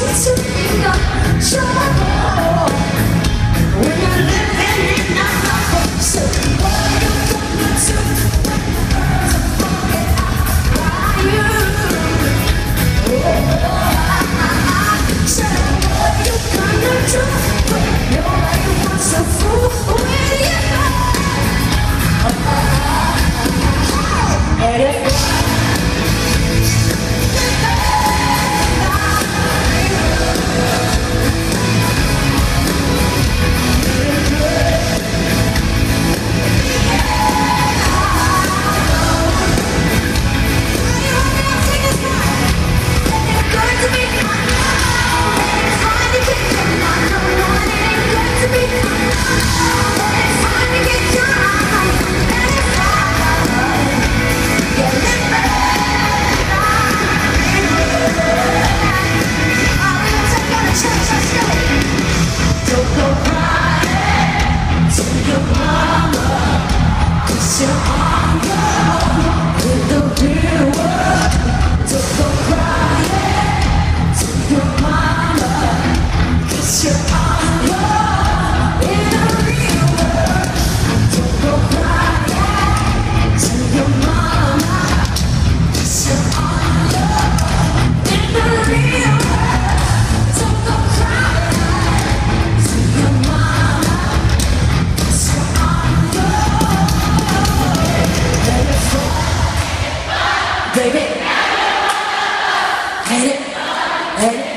to be a child. 네.